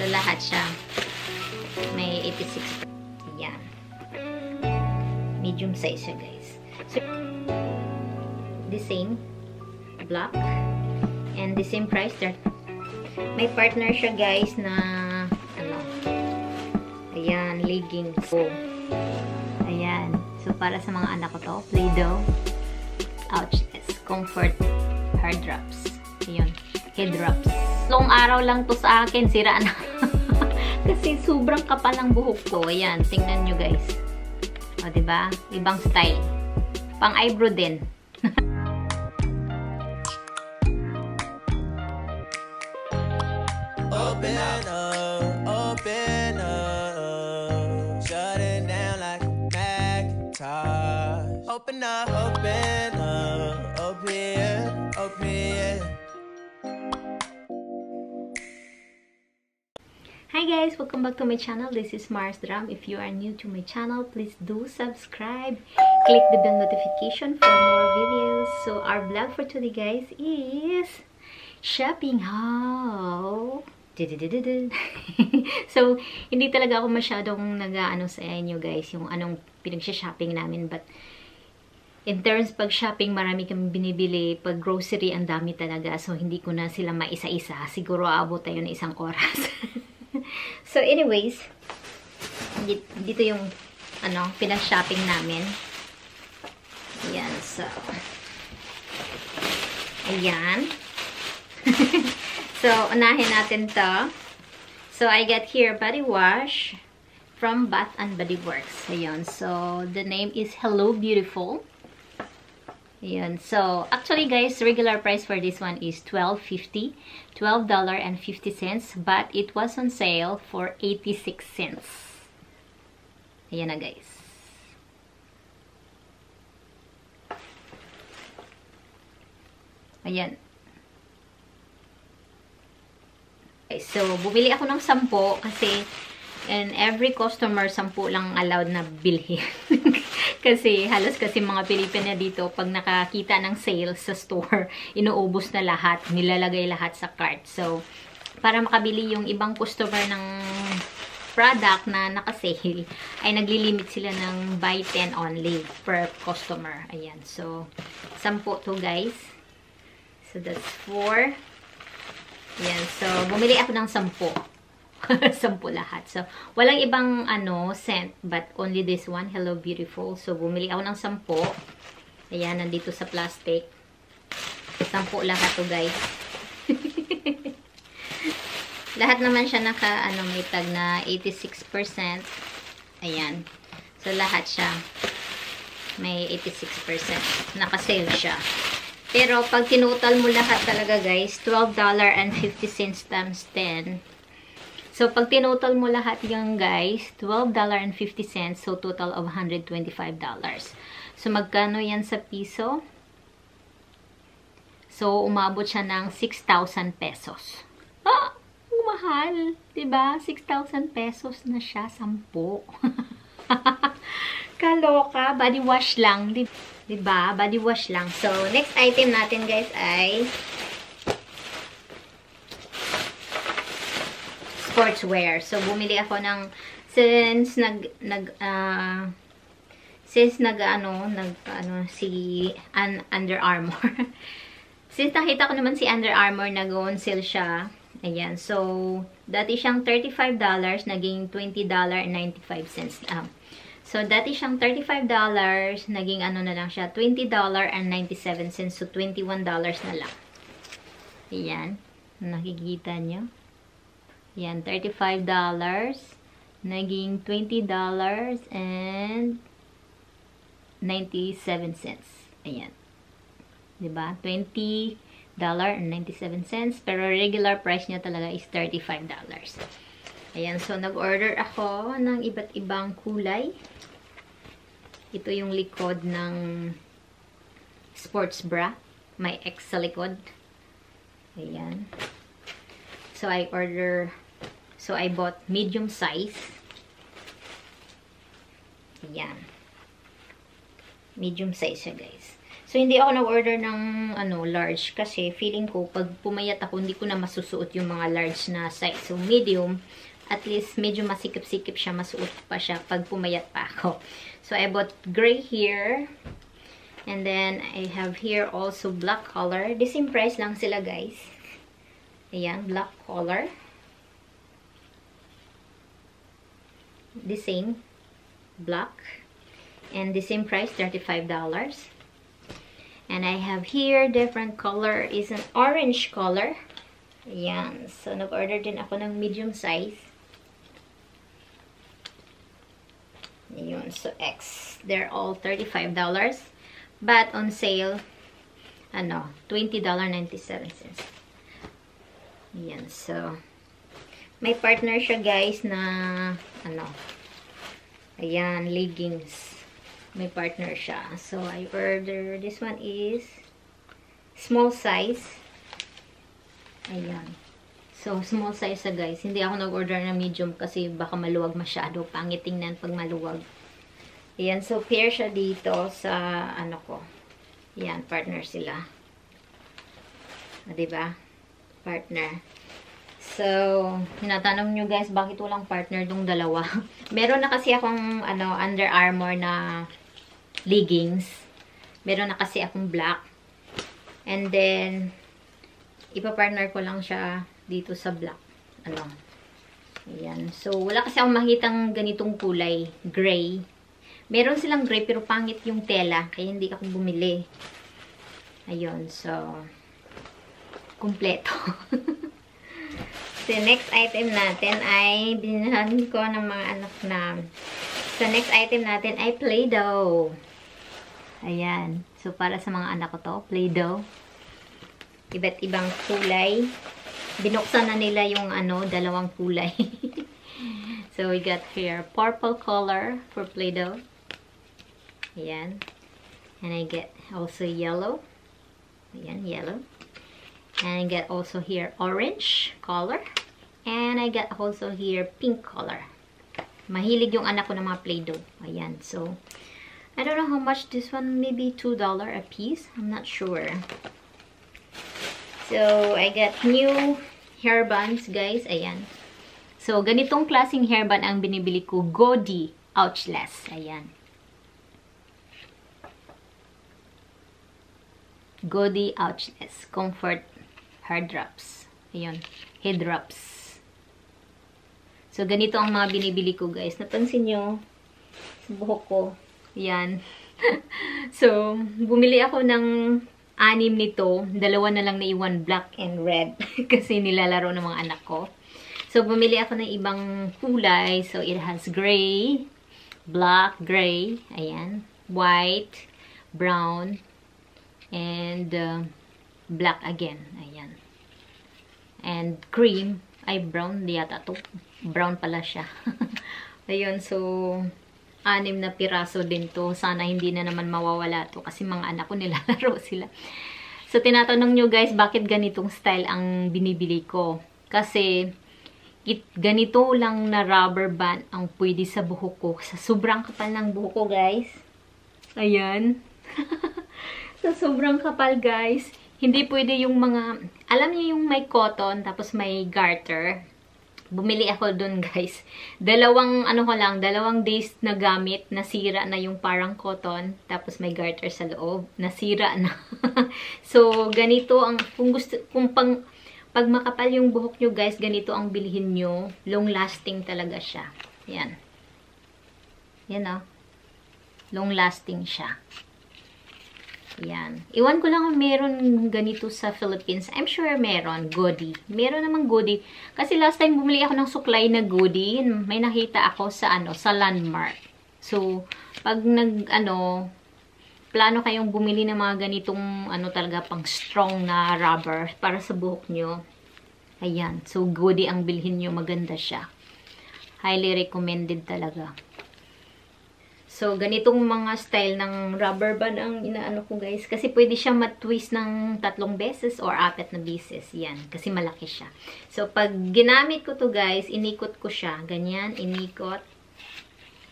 So, lahat siya. May 86. Ayan. Medium size siya, guys. So, the same black and the same price. There. May partner siya, guys, na ano, ayan, leggings. So, ayan. So, para sa mga anak ko to, Play-Doh. Ouch. Comfort hair drops. Ayun. Head drops. Long araw lang to sa akin. Sira na. Kasi sobrang kapal ang buhok ko. Ayan. Tingnan nyo guys. O, diba? Ibang style. Pang eyebrow din. Open up, open up, shut it down like Macintosh. Open up, guys! Welcome back to my channel. This is Mars Drum. If you are new to my channel, please do subscribe. Click the bell notification for more videos. So, our vlog for today guys is shopping haul. So, hindi talaga ako masyadong nag-ano sa inyo guys, yung anong pinag-shopping namin. But, in terms pag shopping, marami kami binibili. Pag grocery, ang dami talaga. So, hindi ko na sila maisa-isa. Siguro abot tayo ng isang oras. so, anyways, dito yung ano, pinag-shopping namin. Ayan, so. Ayan. so, unahin natin to. So, I get here body wash from Bath and Body Works. Ayan. So, the name is Hello Beautiful. Ayan. So, actually guys, regular price for this one is $12.50. $12.50. But it was on sale for 86 cents. Ayan na guys. Ayan. Okay, so, bumili ako ng 10 kasi and every customer 10 lang allowed na bilhin. kasi halos kasi mga Pilipina dito pag nakakita ng sale sa store, inuubos na lahat, nilalagay lahat sa cart. So, para makabili yung ibang customer ng product na naka-sale, ay naglilimit sila ng buy 10 only per customer. Ayan. So, 10 to guys. So, that's 4. Ayan. So, bumili ako ng 10. 10 lahat. So, walang ibang ano, scent, but only this one, Hello Beautiful. So, bumili ako ng 10. Ayan, nandito sa plastic. 10 lahat to guys. lahat naman siya naka, ano, may tag na 86%. Ayan. So, lahat siya may 86%. Naka-sale siya. Pero, pag tinutal mo lahat talaga, guys, $12.50 times 10. So, pag tinutal mo lahat yung guys, $12.50. So, total of $125. So, magkano yan sa piso? So, umabot siya ng 6,000 pesos. Ah! Mahal. Diba? 6,000 pesos na siya. 10. Kaloka. Body wash lang. Diba? Body wash lang. So, next item natin guys ay sportswear. So, bumili ako ng, since nag, nag, uh, since nag, ano, nag, ano, si un, Under Armour. since nakita ko naman si Under Armour, nag-on sale siya. Ayan. So, dati siyang $35, naging $20.95 lang. So, dati siyang $35, naging ano na lang siya, $20.97. So, $21 na lang. Ayan. Nakikita nyo. Yan, $35. Naging $20 and 97 cents. Ayan. Diba? $20 and 97 cents. Pero regular price niya talaga is $35. Ayan. So, nag-order ako ng iba't ibang kulay. Ito yung likod ng sports bra. May X sa likod. Ayan. So, I order, so I bought medium size. Ayan. Medium size siya, guys. So, hindi ako nag-order ng ano, large kasi feeling ko, pag pumayat ako, hindi ko na masusuot yung mga large na size. So, medium, at least medyo masikip-sikip siya, masuot pa siya pag pumayat pa ako. So, I bought gray here. And then, I have here also black color. The same price lang sila, guys. Ayan, black color. The same. Black. And the same price, $35. And I have here, different color is an orange color. Ayan. So, nag-order din ako ng medium size. Ayan. So, X. They're all $35. But, on sale, ano, $20.97. Ayan. So, may partner siya, guys, na, ano, ayan, leggings may partner siya. So, I order, this one is small size. Ayan. So, small size sa guys. Hindi ako nag-order ng medium kasi baka maluwag masyado. Pangit tingnan pag maluwag. Ayan. So, pair siya dito sa, ano ko. Ayan, partner sila. O, diba? Partner. So, hinatanong nyo guys, bakit walang partner dong dalawa? Meron na kasi akong, ano, Under Armour na leggings. Meron na kasi akong black. And then, ipapartner ko lang siya dito sa black. Ano. Ayan. So, wala kasi akong makitang ganitong kulay. Gray. Meron silang gray pero pangit yung tela. Kaya hindi ako bumili. Ayun. So, kumpleto. so, next item natin ay binilhan ko ng mga anak na So, next item natin ay Play-Doh. Ayan. So, para sa mga anak ko to, Play-Doh. Iba't ibang kulay. Binuksan na nila yung ano, dalawang kulay. so, we got here purple color for Play-Doh. Ayan. And I get also yellow. Ayan, yellow. And I get also here orange color. And I get also here pink color. Mahilig yung anak ko ng mga Play-Doh. Ayan. So, I don't know how much this one. Maybe $2 a piece. I'm not sure. So, I got new hair bands, guys. Ayan. So, ganitong klaseng hairband ang binibili ko. Godi Ouchless. Ayan. Godi Ouchless. Comfort hair drops. Ayan. Head drops. So, ganito ang mga binibili ko, guys. Napansin nyo, sa buhok ko. Yan. so, bumili ako ng anim nito. Dalawa na lang na iwan, black and red. kasi nilalaro ng mga anak ko. So, bumili ako ng ibang kulay. So, it has gray, black, gray, ayan, white, brown, and uh, black again. Ayan. And cream. Ay, brown. Di yata to brown pala siya. Ayun, so, anim na piraso din to. Sana hindi na naman mawawala to kasi mga anak ko nilalaro sila. So, tinatanong nyo guys, bakit ganitong style ang binibili ko? Kasi, it, ganito lang na rubber band ang pwede sa buhok ko. Sa sobrang kapal ng buhok ko, guys. Ayan. sa sobrang kapal, guys. Hindi pwede yung mga, alam niyo yung may cotton, tapos may garter bumili ako dun guys. Dalawang, ano ko lang, dalawang days na gamit, nasira na yung parang cotton, tapos may garter sa loob, nasira na. so, ganito ang, kung gusto, kung pang, pag makapal yung buhok nyo guys, ganito ang bilhin nyo. Long lasting talaga siya. Yan. Yan. Oh. Long lasting siya. Yan. Iwan ko lang meron ganito sa Philippines. I'm sure meron. Godi. Meron namang Godi. Kasi last time bumili ako ng suklay na Godi. May nakita ako sa ano, sa landmark. So, pag nag, ano, plano kayong bumili ng mga ganitong, ano talaga, pang strong na rubber para sa buhok nyo. Ayan. So, Godi ang bilhin nyo. Maganda siya. Highly recommended talaga. So, ganitong mga style ng rubber band ang inaano ko guys. Kasi pwede siya matwist ng tatlong beses or apat na beses. Yan. Kasi malaki siya. So, pag ginamit ko to guys, inikot ko siya. Ganyan, inikot.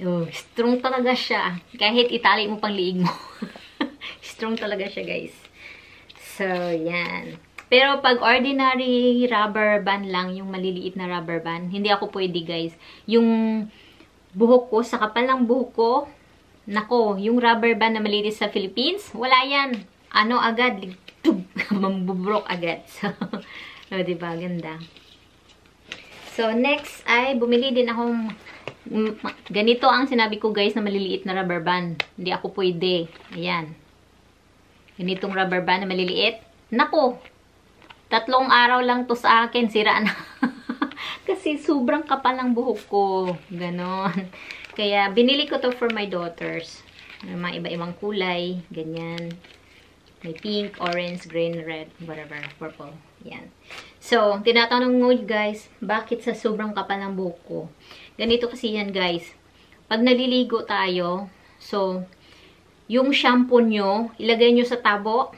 Oh, strong talaga siya. Kahit itali mo pang liig mo. Strong talaga siya, guys. So, yan. Pero pag ordinary rubber band lang, yung maliliit na rubber band, hindi ako pwede, guys. Yung buhok ko, sa kapal ng buhok ko, nako, yung rubber band na maliliit sa Philippines, wala yan. Ano agad, tug, mambubrok agad. So, o, diba, ganda. So, next ay bumili din akong mm, ganito ang sinabi ko guys na maliliit na rubber band. Hindi ako pwede. Ayan. Ganitong rubber band na maliliit. Nako, tatlong araw lang to sa akin. Sira na. Kasi sobrang kapal ng buhok ko. Ganon. Kaya, binili ko to for my daughters. May mga iba-ibang kulay. Ganyan. May pink, orange, green, red, whatever, purple. Yan. So, tinatanong mo guys, bakit sa sobrang kapal ng buhok ko? Ganito kasi yan guys. Pag naliligo tayo, so, yung shampoo nyo, ilagay nyo sa tabo,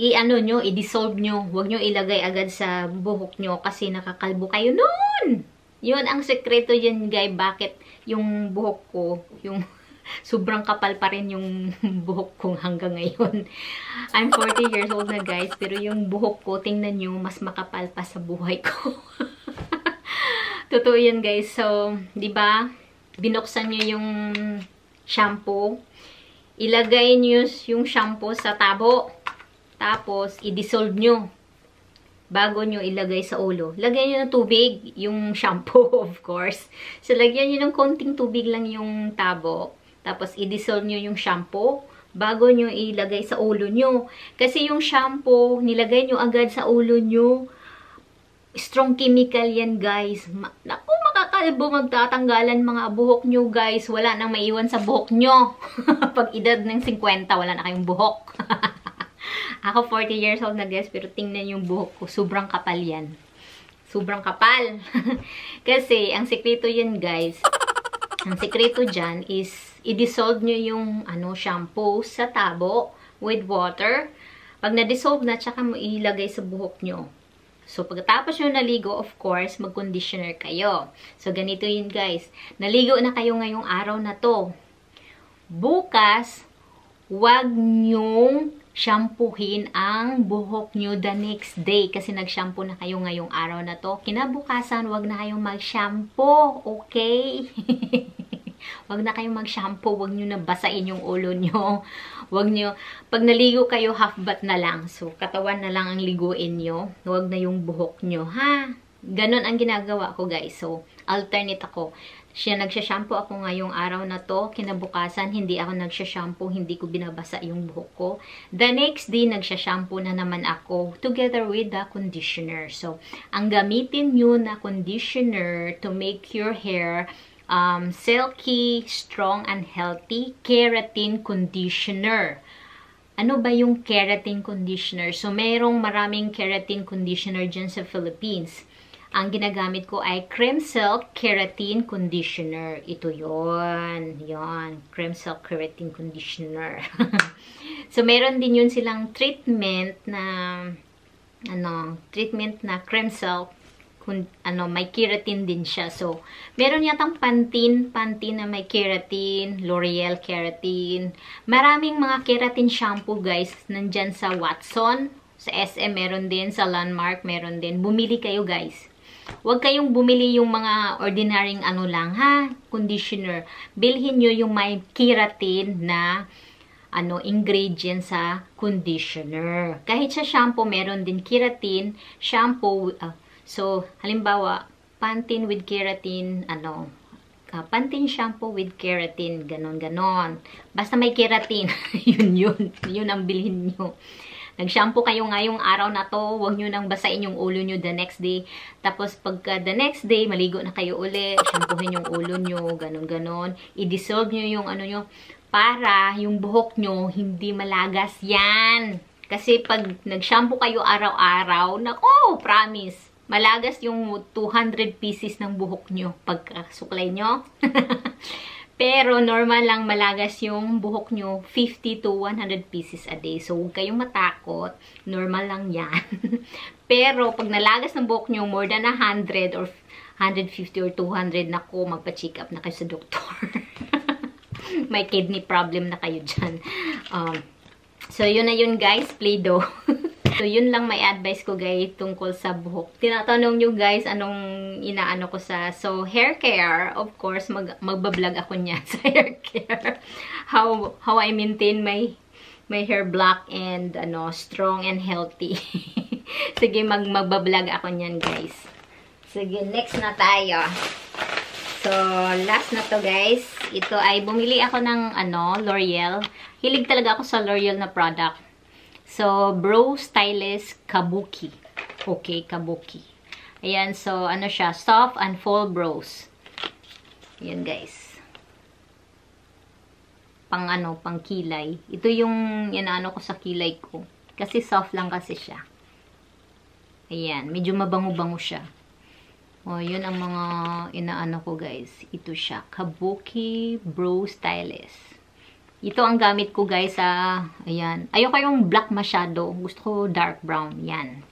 i-ano nyo, i-dissolve nyo. Huwag nyo ilagay agad sa buhok nyo kasi nakakalbo kayo noon. Yun ang sekreto yan guys, bakit yung buhok ko, yung sobrang kapal pa rin yung buhok ko hanggang ngayon. I'm 40 years old na guys, pero yung buhok ko, tingnan nyo, mas makapal pa sa buhay ko. Totoo yan guys. So, di ba binuksan nyo yung shampoo. Ilagay nyo yung shampoo sa tabo. Tapos, i-dissolve nyo bago nyo ilagay sa ulo. Lagyan nyo ng tubig, yung shampoo, of course. So, lagyan nyo ng konting tubig lang yung tabo. Tapos, i-dissolve nyo yung shampoo bago nyo ilagay sa ulo nyo. Kasi yung shampoo, nilagay nyo agad sa ulo nyo, strong chemical yan, guys. Ma Naku, makakalbo magtatanggalan mga buhok nyo, guys. Wala nang maiwan sa buhok nyo. Pag edad ng 50, wala na kayong buhok. Ako 40 years old na guys, pero tingnan yung buhok ko. Sobrang kapal yan. Sobrang kapal. Kasi, ang sekreto yan guys, ang sekreto dyan is, i-dissolve nyo yung ano, shampoo sa tabo with water. Pag na-dissolve na, tsaka mo ilagay sa buhok nyo. So, pagkatapos nyo naligo, of course, mag-conditioner kayo. So, ganito yun guys. Naligo na kayo ngayong araw na to. Bukas, wag nyong shampoohin ang buhok nyo the next day kasi nag-shampoo na kayo ngayong araw na to. Kinabukasan, wag na kayong mag-shampoo, okay? wag na kayong mag-shampoo, wag nyo na basain yung ulo nyo. Wag nyo, pag naligo kayo, half bath na lang. So, katawan na lang ang liguin nyo. Wag na yung buhok nyo, ha? Ganon ang ginagawa ko, guys. So, alternate ako siya nagsha-shampoo ako ngayong araw na to. Kinabukasan, hindi ako nagsha-shampoo, hindi ko binabasa yung buhok ko. The next day, nagsha-shampoo na naman ako together with the conditioner. So, ang gamitin nyo na conditioner to make your hair um, silky, strong, and healthy, keratin conditioner. Ano ba yung keratin conditioner? So, merong maraming keratin conditioner dyan sa Philippines ang ginagamit ko ay Creme Silk Keratin Conditioner. Ito yon yon Creme Silk Keratin Conditioner. so, meron din yun silang treatment na ano, treatment na Creme Silk kun, ano, may keratin din siya. So, meron yatang Pantene, Pantene na may keratin, L'Oreal keratin. Maraming mga keratin shampoo, guys, nandyan sa Watson. Sa SM meron din, sa Landmark meron din. Bumili kayo, guys. Huwag kayong bumili yung mga ordinaryong ano lang, ha? Conditioner. Bilhin nyo yung may keratin na ano, ingredient sa conditioner. Kahit sa shampoo, meron din keratin, shampoo, uh, so, halimbawa, Pantene with keratin, ano, uh, Pantene shampoo with keratin, ganon, ganon. Basta may keratin, yun, yun, yun ang bilhin nyo. Nag-shampoo kayo ngayong araw na to, huwag nyo nang basain yung ulo nyo the next day. Tapos pagka the next day, maligo na kayo uli, shampoohin yung ulo nyo, ganun ganon. I-dissolve nyo yung ano nyo, para yung buhok nyo hindi malagas yan. Kasi pag nag-shampoo kayo araw-araw, nako, promise, malagas yung 200 pieces ng buhok nyo pagkasuklay nyo. Pero normal lang malagas yung buhok nyo 50 to 100 pieces a day. So huwag kayong matakot. Normal lang yan. Pero pag nalagas ng buhok nyo more than 100 or 150 or 200, nako magpa-check up na kayo sa doktor. May kidney problem na kayo dyan. Um, So, yun na yun guys, Play-Doh. so, yun lang may advice ko guys tungkol sa buhok. Tinatanong nyo guys anong inaano ko sa... So, hair care, of course, mag magbablog ako niya sa hair care. How, how I maintain my my hair black and ano strong and healthy. Sige, mag magbablog ako niyan guys. Sige, next na tayo. So, last na to guys. Ito ay bumili ako ng ano, L'Oreal. Hilig talaga ako sa L'Oreal na product. So, Brow Stylist Kabuki. Okay, Kabuki. Ayan, so ano siya, soft and full brows. Ayan guys. Pang ano, pang kilay. Ito yung inaano ko sa kilay ko. Kasi soft lang kasi siya. Ayan, medyo mabango-bango siya. O, yun ang mga inaano ko, guys. Ito siya. Kabuki Brow Stylist. Ito ang gamit ko, guys, sa, ayan. Ayoko yung black masyado. Gusto ko dark brown. Yan.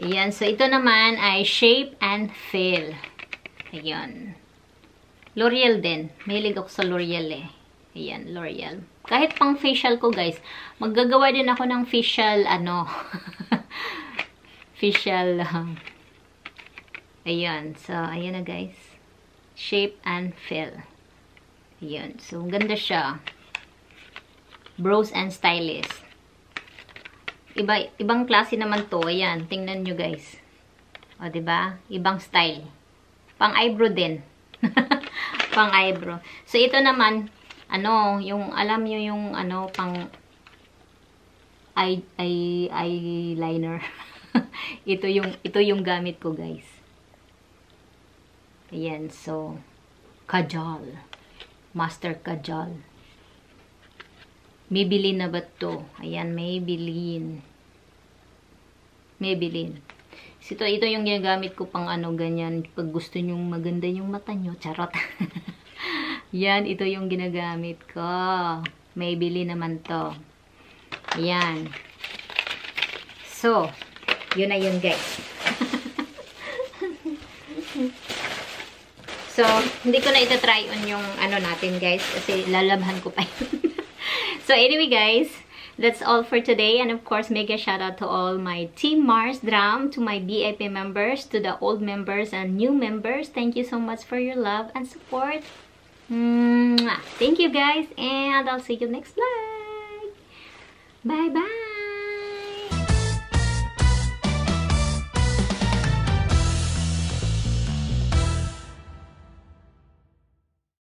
Ayan. So, ito naman ay Shape and Fill. Ayan. L'Oreal din. Mahilig ako sa L'Oreal eh. Ayan, L'Oreal. Kahit pang facial ko, guys. Maggagawa din ako ng facial, ano, facial, um, Ayan. So, ayan na guys. Shape and fill. Ayan. So, ganda siya. Brows and Stylist. Iba, ibang klase naman to. Ayan. Tingnan nyo guys. O, ba diba? Ibang style. Pang eyebrow din. pang eyebrow. So, ito naman, ano, yung, alam nyo yung, ano, pang eye, eye, eyeliner. ito yung, ito yung gamit ko guys. Ayan, so, kajal. Master kajal. Maybelline na ba to? Ayan, Maybelline. Maybelline. Ito, ito yung ginagamit ko pang ano, ganyan. Pag gusto nyong maganda yung mata nyo, charot. Yan, ito yung ginagamit ko. Maybelline naman to. Ayan. So, yun na yun, guys. So, hindi ko na ita-try on yung ano natin, guys. Kasi lalabhan ko pa so, anyway, guys. That's all for today. And of course, mega shout out to all my Team Mars Drum, to my VIP members, to the old members and new members. Thank you so much for your love and support. Mwah! Thank you, guys. And I'll see you next vlog. Bye-bye.